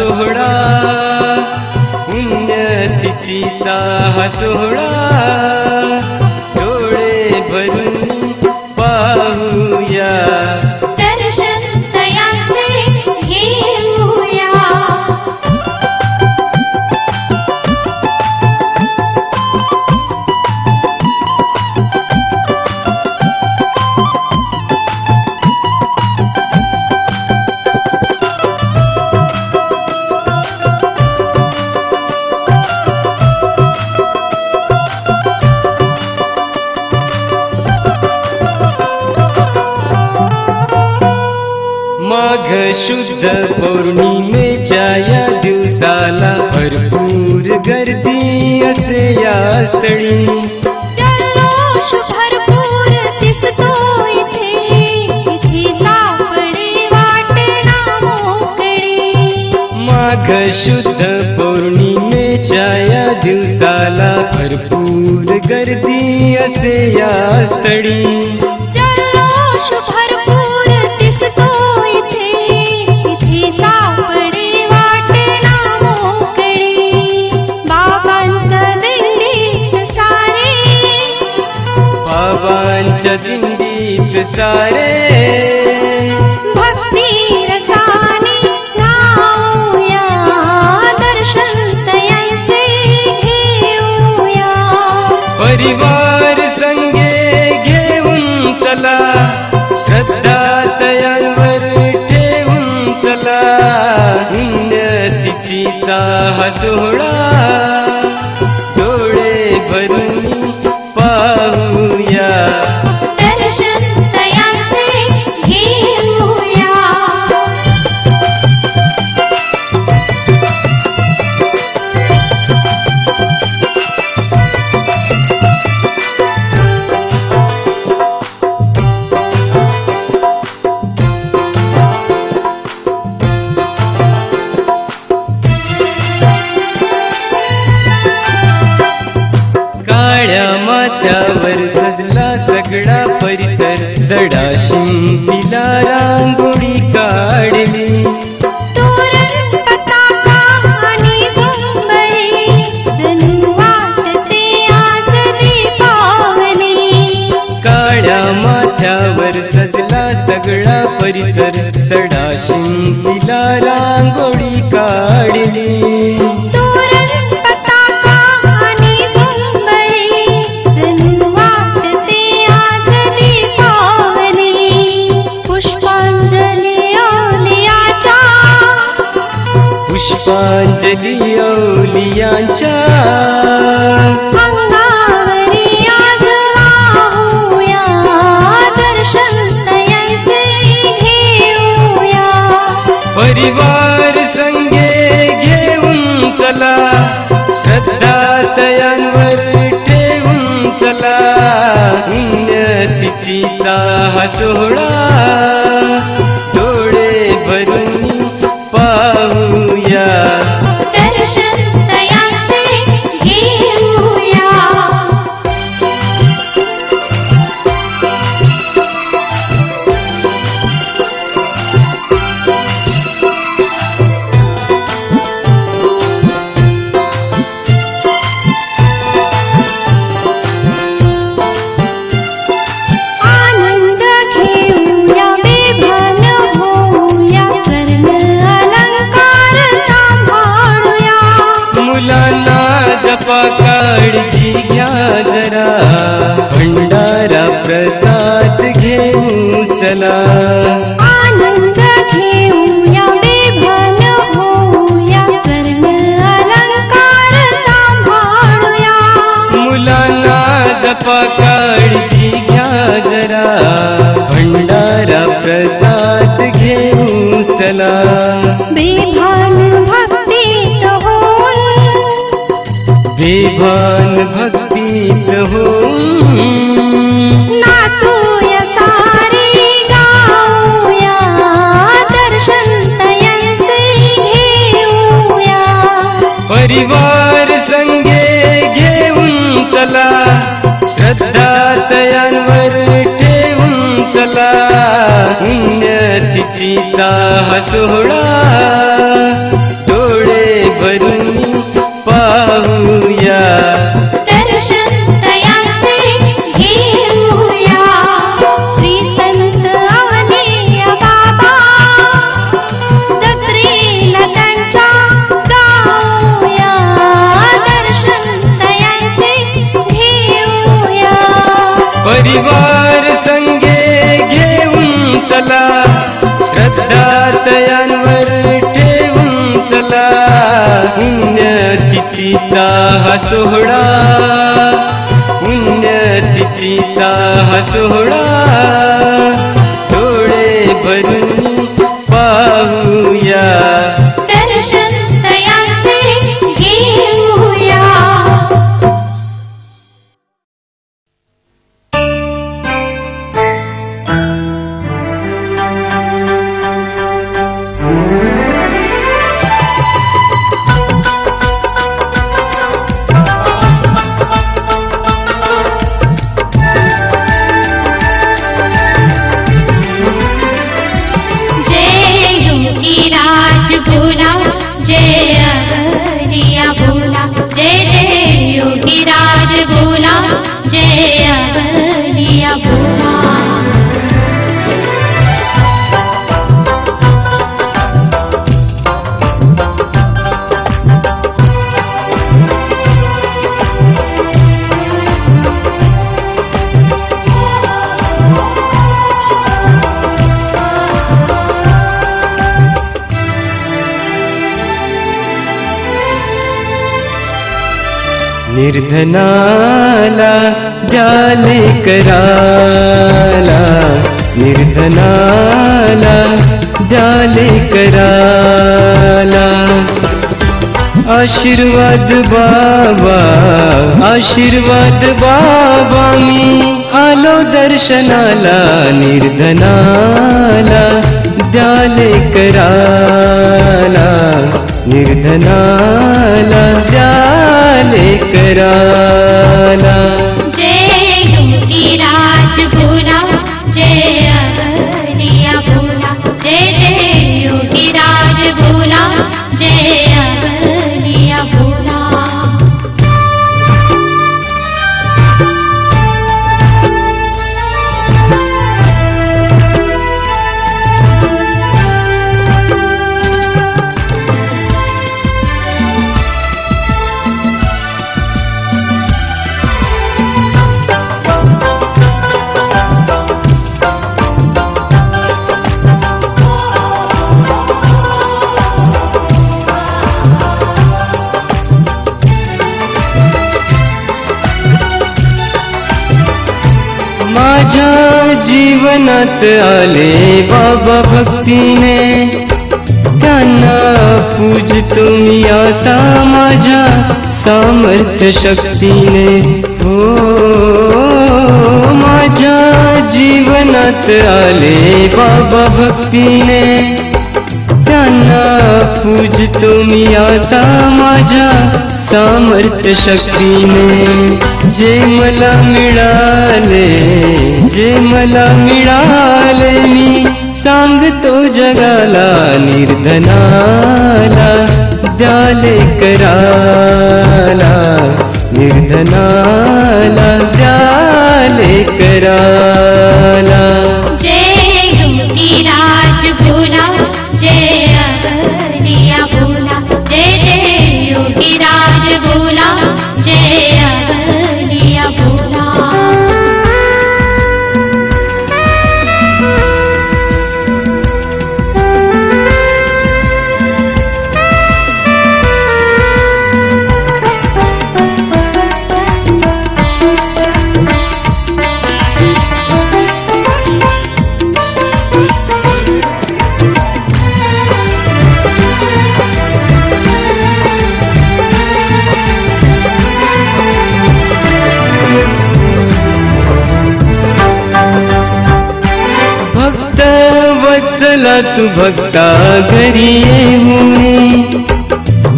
सोहड़ा पुण्य तिथिता सोहड़ा शुद्ध पौर्णिमेच्या या दिवसाला भरपूर गर्दी असे या स्थळी शुद्ध पौर्णिमेच्या या दिवसाला भरपूर गर्दी असे या स्थळी सारे भक्ती रसाने गाऊया दर्शन तयांचे घेऊया परिवार संगे घेऊन चला श्रद्धा तयांवर ठेवून चला पुण्यतिथीचा हा सोहळा डोळे भरून तुळशीला रांगोळी काढली काळ्या माथ्यावर सजला सगळा परिसर. पुष्पांजली औलियांच्या अंगावरी परिवार संगे घेऊन चला श्रद्धा तयांवर ठेवून चला पुण्यतिथीचा हा सोहळा पड़ भक्तीत होऊन नाचूया सारे गाऊया दर्शन परिवार संगे घे चला श्रद्धा तयांवर ठेवून चला पुण्यतिथीचा सोहळा। चला श्रद्धा तयांवर ठेवून चला पुण्यतिथीचा हा सोहळा पुण्यतिथीचा हा सोहळा डोळे भरून पाहूया Yeah. निर्धनाला जाले कराला। निर्धनाला जाले कराला। आशीर्वाद बाबा आशीर्वाद बाबा मी आलो दर्शनाला। निर्धनाला द्याले कराला। निर्धनाला द्याले कराला जय जीवनात आले बाबा भक्तीने त्यांना पूजतो मी आता माझ्या सामर्थ्य शक्तीने हो माझ्या जीवनात आले बाबा भक्तीने त्यांना पूजतो मी आता माझ्या शक्तीने जे मला मिळाले जे मला मिळाले मी सांगतो जगाला निर्धनाला द्याले कराला निर्धनाला द्याले कराला तू भक्ता घरी येऊन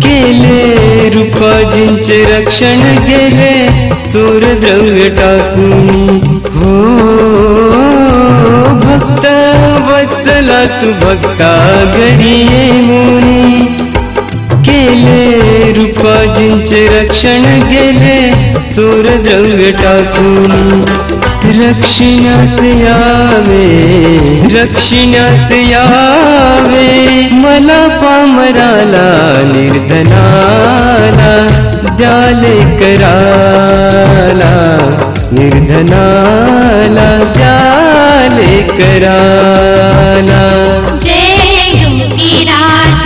केले रूपाजींचे रक्षण गेले सूरद्रव्य टाकून। हो भक्त वत्सला तू भक्ता घरी येऊन केले रूपाजींचे रक्षण केले चोर द्रव्य टाकून। रक्षिण्यास यावे रक्षिण्यास यावे मला पामराला निर्धनाला द्याले कराला निर्धनाला द्याले कराला। जय योगीराज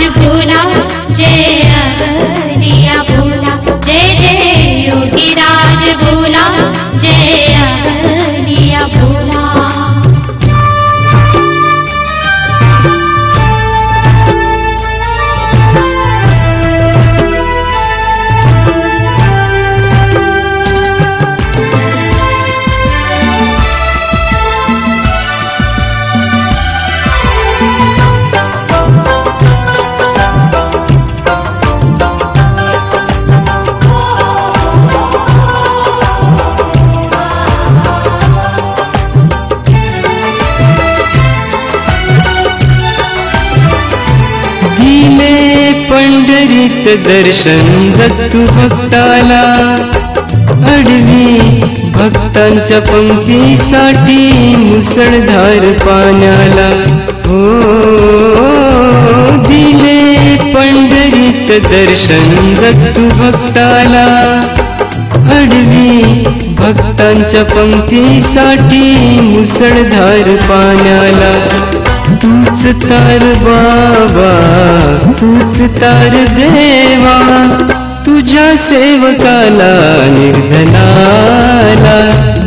भेट दर्शन दत्तू भक्ताला अडवी भक्तांच्या पंक्तीसाठी मुसळधार पाण्याला. हो दिले पंढरीत दर्शन दत्तू भक्ताला. अडवी भक्तांच्या पंक्तीसाठी मुसळधार पाण्याला. तूच तार बाबा तूच तार देवा तुझ्या सेवकाला निर्धनाला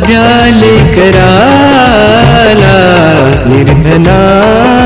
द्याले कराला निर्धनाला.